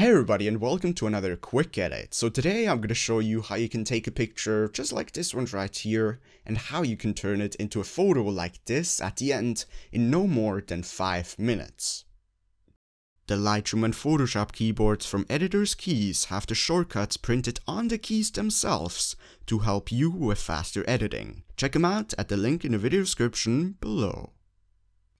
Hey everybody and welcome to another quick edit. So today I'm going to show you how you can take a picture just like this one right here and how you can turn it into a photo like this at the end in no more than 5 minutes. The Lightroom and Photoshop keyboards from Editor's Keys have the shortcuts printed on the keys themselves to help you with faster editing. Check them out at the link in the video description below.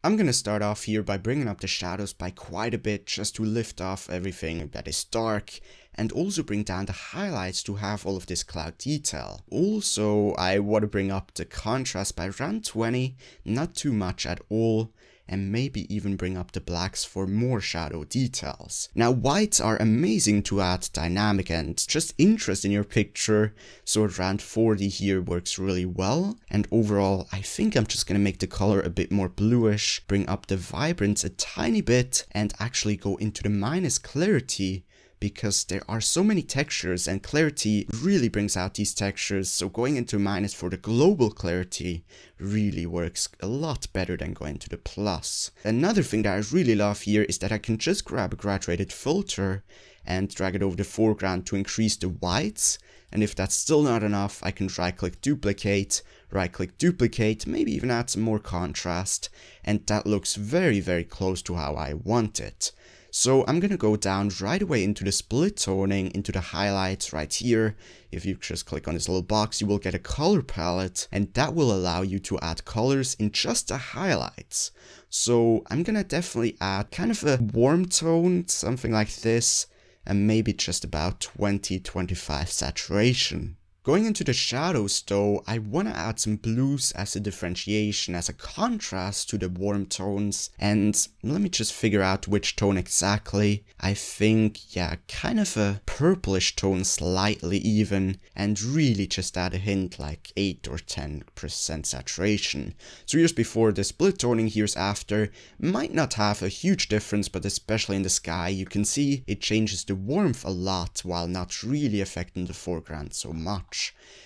I'm gonna start off here by bringing up the shadows by quite a bit just to lift off everything that is dark and also bring down the highlights to have all of this cloud detail. Also, I want to bring up the contrast by around 20, not too much at all, and maybe even bring up the blacks for more shadow details. Now whites are amazing to add dynamic and just interest in your picture, so around 40 here works really well. And overall, I think I'm just gonna make the color a bit more bluish, bring up the vibrance a tiny bit, and actually go into the minus clarity because there are so many textures and clarity really brings out these textures so going into minus for the global clarity really works a lot better than going to the plus. Another thing that I really love here is that I can just grab a graduated filter and drag it over the foreground to increase the whites and if that's still not enough I can right click duplicate, right click duplicate, maybe even add some more contrast and that looks very very close to how I want it. So I'm gonna go down right away into the split toning, into the highlights right here. If you just click on this little box, you will get a color palette and that will allow you to add colors in just the highlights. So I'm gonna definitely add kind of a warm tone, something like this, and maybe just about 20-25 saturation. Going into the shadows though, I wanna add some blues as a differentiation, as a contrast to the warm tones, and let me just figure out which tone exactly. I think, yeah, kind of a purplish tone, slightly even, and really just add a hint like 8 or 10% saturation. So here's before, the split toning here's after, might not have a huge difference, but especially in the sky, you can see it changes the warmth a lot while not really affecting the foreground so much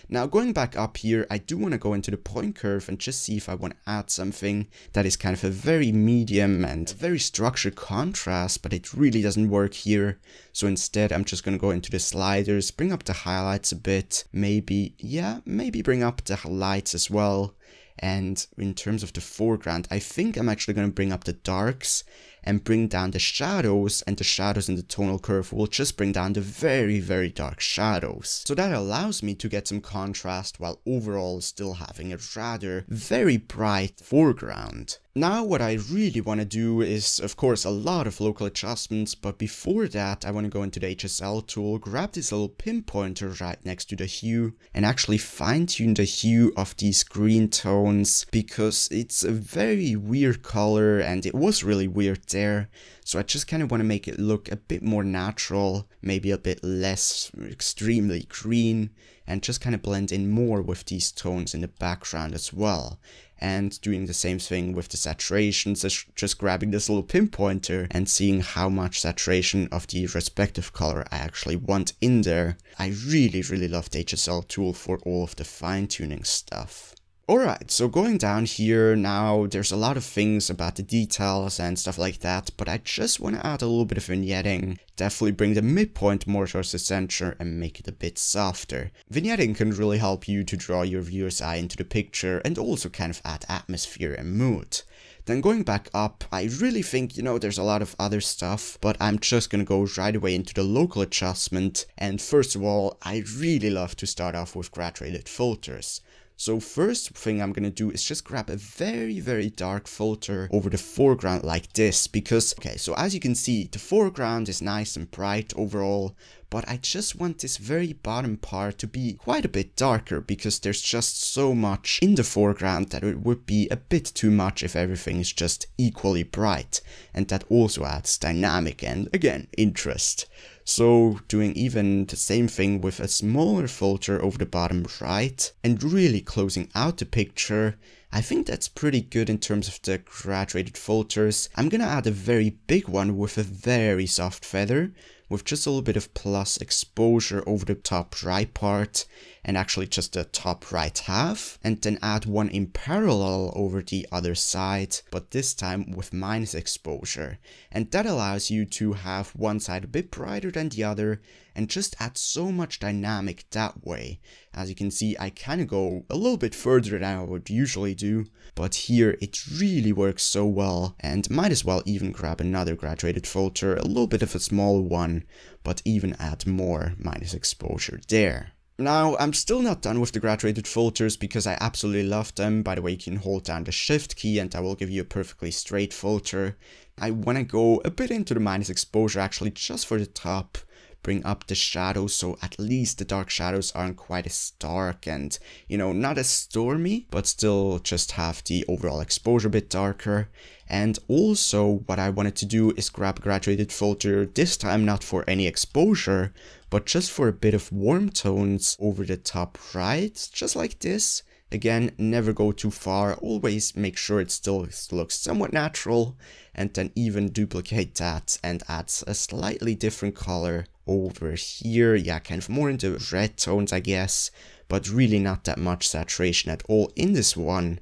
Now going back up here, I do want to go into the point curve and just see if I want to add something that is kind of a very medium and very structured contrast, but it really doesn't work here. So instead, I'm just going to go into the sliders, bring up the highlights a bit, maybe, yeah, maybe bring up the lights as well. And in terms of the foreground, I think I'm actually going to bring up the darks and bring down the shadows and the shadows in the tonal curve will just bring down the very very dark shadows. So that allows me to get some contrast while overall still having a rather very bright foreground. Now what I really want to do is of course a lot of local adjustments but before that I want to go into the HSL tool, grab this little pinpointer right next to the hue and actually fine tune the hue of these green tones because it's a very weird color and it was really weird there. So I just kind of want to make it look a bit more natural, maybe a bit less extremely green, and just kind of blend in more with these tones in the background as well. And doing the same thing with the saturation, so just grabbing this little pinpointer and seeing how much saturation of the respective color I actually want in there. I really, really love the HSL tool for all of the fine tuning stuff. Alright, so going down here now, there's a lot of things about the details and stuff like that, but I just want to add a little bit of vignetting, definitely bring the midpoint more towards the center and make it a bit softer. Vignetting can really help you to draw your viewer's eye into the picture and also kind of add atmosphere and mood. Then going back up, I really think, you know, there's a lot of other stuff, but I'm just gonna go right away into the local adjustment. And first of all, I really love to start off with graduated filters. So first thing I'm gonna do is just grab a very, very dark filter over the foreground like this because, okay, so as you can see, the foreground is nice and bright overall, but I just want this very bottom part to be quite a bit darker because there's just so much in the foreground that it would be a bit too much if everything is just equally bright and that also adds dynamic and again interest. So doing even the same thing with a smaller filter over the bottom right and really closing out the picture I think that's pretty good in terms of the graduated filters. I'm gonna add a very big one with a very soft feather, with just a little bit of plus exposure over the top right part and actually just the top right half and then add one in parallel over the other side but this time with minus exposure and that allows you to have one side a bit brighter than the other and just add so much dynamic that way. As you can see I kind of go a little bit further than I would usually do but here it really works so well and might as well even grab another graduated filter, a little bit of a small one but even add more minus exposure there. Now, I'm still not done with the graduated filters because I absolutely love them. By the way, you can hold down the shift key and I will give you a perfectly straight filter. I want to go a bit into the minus exposure actually just for the top bring up the shadows so at least the dark shadows aren't quite as dark and you know not as stormy but still just have the overall exposure a bit darker. And also what I wanted to do is grab graduated filter this time not for any exposure but just for a bit of warm tones over the top right just like this. Again, never go too far, always make sure it still looks somewhat natural and then even duplicate that and add a slightly different color over here. Yeah, kind of more into red tones, I guess, but really not that much saturation at all in this one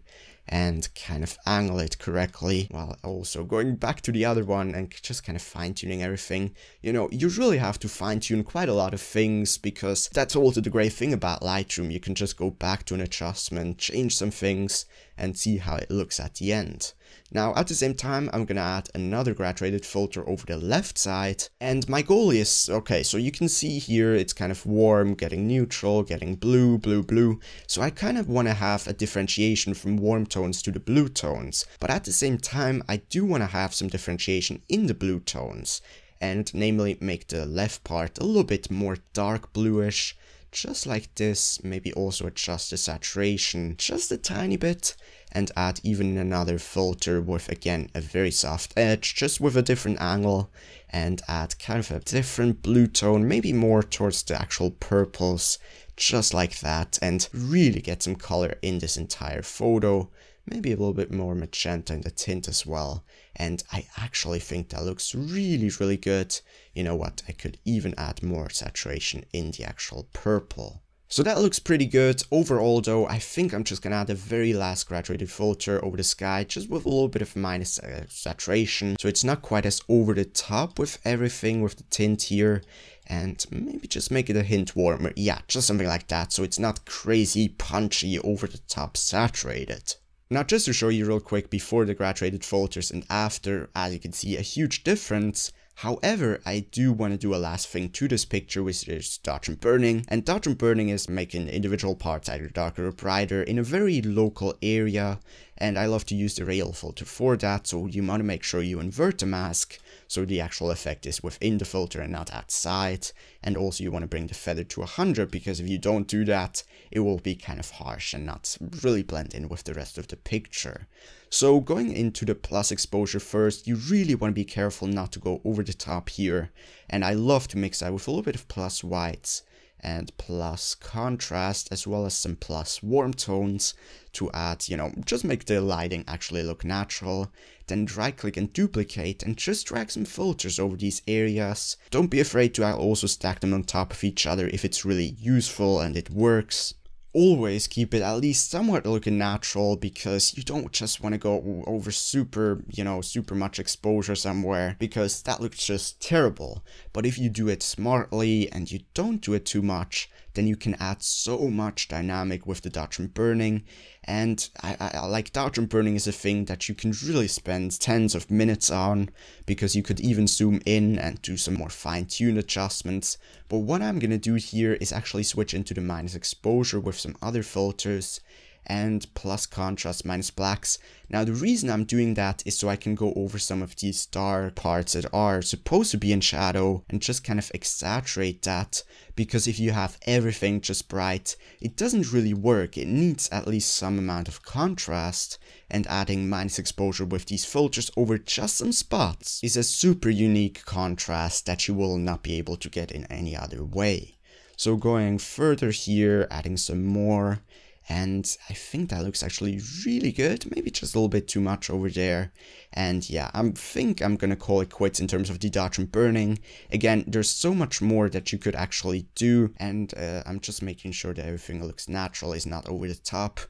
and kind of angle it correctly while also going back to the other one and just kind of fine tuning everything. You know, you really have to fine tune quite a lot of things because that's also the great thing about Lightroom. You can just go back to an adjustment, change some things and see how it looks at the end. Now at the same time I'm gonna add another graduated filter over the left side and my goal is, okay so you can see here it's kind of warm, getting neutral, getting blue, blue, blue, so I kind of want to have a differentiation from warm tones to the blue tones, but at the same time I do want to have some differentiation in the blue tones and namely make the left part a little bit more dark bluish just like this, maybe also adjust the saturation just a tiny bit and add even another filter with again a very soft edge just with a different angle and add kind of a different blue tone maybe more towards the actual purples just like that and really get some color in this entire photo maybe a little bit more magenta in the tint as well and I actually think that looks really really good you know what I could even add more saturation in the actual purple so that looks pretty good. Overall though, I think I'm just gonna add the very last graduated filter over the sky, just with a little bit of minus uh, saturation. So it's not quite as over the top with everything with the tint here. And maybe just make it a hint warmer. Yeah, just something like that. So it's not crazy punchy over the top saturated. Now just to show you real quick before the graduated filters and after, as you can see a huge difference. However, I do want to do a last thing to this picture which is dodge and burning. And dodge and burning is making individual parts either darker or brighter in a very local area. And I love to use the radial filter for that so you want to make sure you invert the mask so the actual effect is within the filter and not outside and also you want to bring the feather to 100 because if you don't do that it will be kind of harsh and not really blend in with the rest of the picture. So going into the plus exposure first, you really want to be careful not to go over the top here. And I love to mix that with a little bit of plus whites and plus contrast as well as some plus warm tones to add, you know, just make the lighting actually look natural. Then right click and duplicate and just drag some filters over these areas. Don't be afraid to uh, also stack them on top of each other if it's really useful and it works always keep it at least somewhat looking natural because you don't just want to go over super, you know, super much exposure somewhere because that looks just terrible. But if you do it smartly and you don't do it too much, then you can add so much dynamic with the dodge and burning. And I, I, like dodge and burning is a thing that you can really spend tens of minutes on because you could even zoom in and do some more fine-tuned adjustments. But what I'm gonna do here is actually switch into the minus exposure with some other filters and plus contrast minus blacks. Now the reason I'm doing that is so I can go over some of these dark parts that are supposed to be in shadow and just kind of exaggerate that because if you have everything just bright, it doesn't really work. It needs at least some amount of contrast and adding minus exposure with these filters over just some spots is a super unique contrast that you will not be able to get in any other way. So going further here, adding some more and I think that looks actually really good, maybe just a little bit too much over there. And yeah, I think I'm gonna call it quits in terms of the dodge and burning. Again, there's so much more that you could actually do, and uh, I'm just making sure that everything looks natural, is not over the top.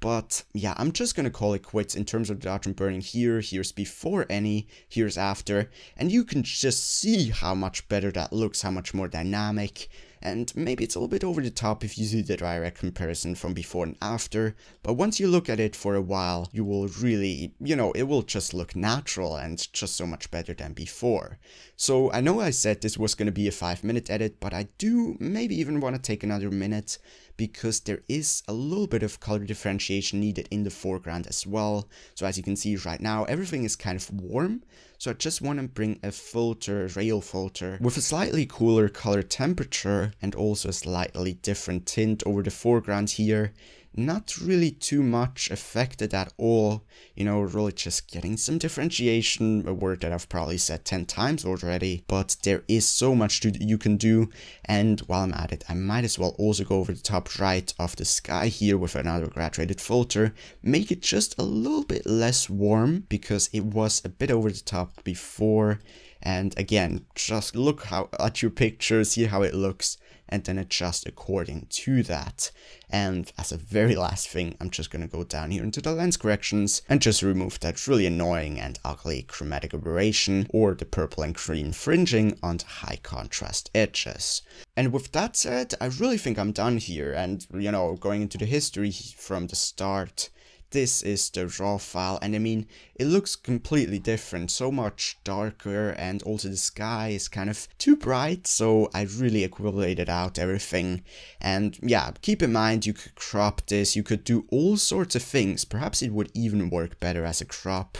But yeah, I'm just gonna call it quits in terms of the dodge and burning here. Here's before any, here's after. And you can just see how much better that looks, how much more dynamic and maybe it's a little bit over the top if you see the direct comparison from before and after, but once you look at it for a while, you will really, you know, it will just look natural and just so much better than before. So I know I said this was going to be a 5 minute edit, but I do maybe even want to take another minute because there is a little bit of color differentiation needed in the foreground as well. So as you can see right now, everything is kind of warm. So I just want to bring a filter, radial filter, with a slightly cooler color temperature and also a slightly different tint over the foreground here not really too much affected at all, you know, really just getting some differentiation, a word that I've probably said 10 times already, but there is so much to, you can do, and while I'm at it, I might as well also go over the top right of the sky here with another graduated filter, make it just a little bit less warm, because it was a bit over the top before, and again, just look how at your picture, see how it looks, and then adjust according to that. And as a very last thing, I'm just gonna go down here into the lens corrections and just remove that really annoying and ugly chromatic aberration or the purple and green fringing on the high contrast edges. And with that said, I really think I'm done here and, you know, going into the history from the start, this is the raw file and I mean it looks completely different. So much darker and also the sky is kind of too bright so I really equilibrated out everything. And yeah keep in mind you could crop this you could do all sorts of things. Perhaps it would even work better as a crop.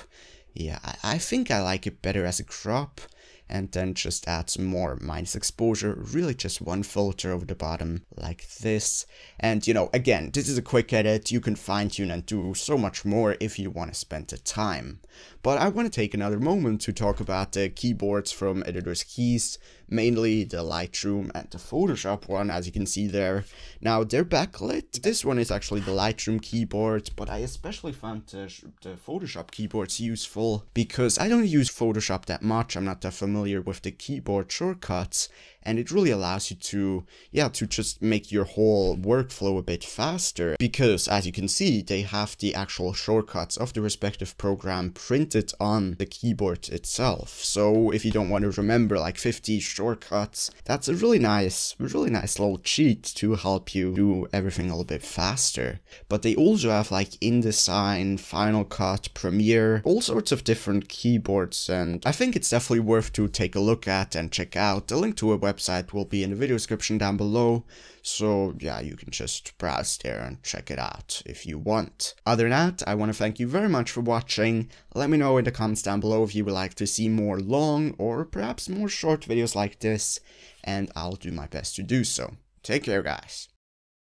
Yeah I, I think I like it better as a crop and then just add some more minus exposure, really just one filter over the bottom like this. And you know, again, this is a quick edit, you can fine tune and do so much more if you want to spend the time. But I want to take another moment to talk about the keyboards from Editor's Keys, mainly the Lightroom and the Photoshop one, as you can see there. Now, they're backlit. This one is actually the Lightroom keyboard, but I especially found the, the Photoshop keyboards useful because I don't use Photoshop that much. I'm not that familiar with the keyboard shortcuts, and it really allows you to, yeah, to just make your whole workflow a bit faster because as you can see, they have the actual shortcuts of the respective program printed on the keyboard itself. So if you don't want to remember like 50 shortcuts, that's a really nice, really nice little cheat to help you do everything a little bit faster. But they also have like InDesign, Final Cut, Premiere, all sorts of different keyboards and I think it's definitely worth to take a look at and check out. The link to a website will be in the video description down below. So yeah, you can just browse there and check it out if you want. Other than that, I want to thank you very much for watching. Let me know in the comments down below if you would like to see more long or perhaps more short videos like this, and I'll do my best to do so. Take care, guys.